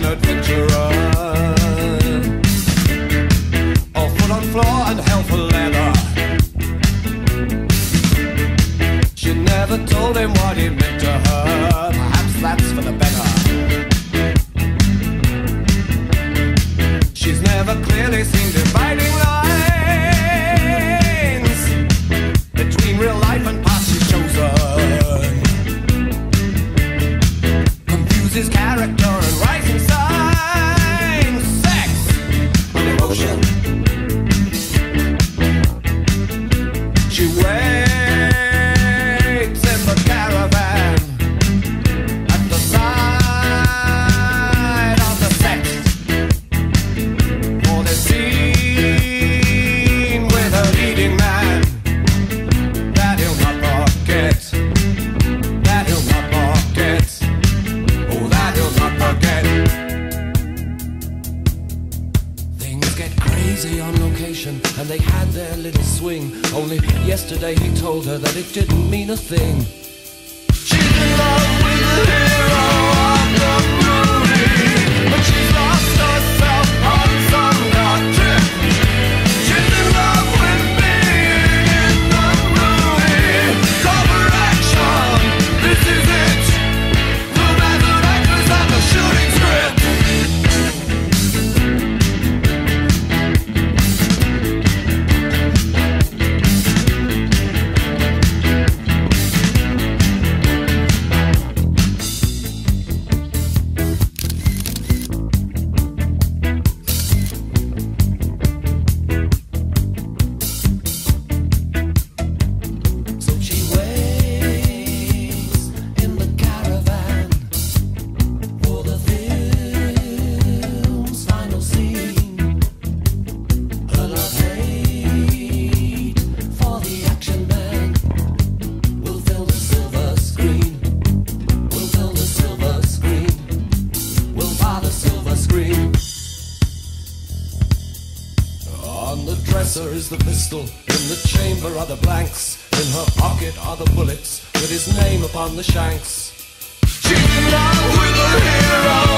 an adventurer. All foot on floor and hell for leather. She never told him what he meant to her. Perhaps that's for the better. And they had their little swing. Only yesterday he told her that it didn't mean a thing. She's in love dresser is the pistol. In the chamber are the blanks. In her pocket are the bullets with his name upon the shanks. Cheating love with a hero.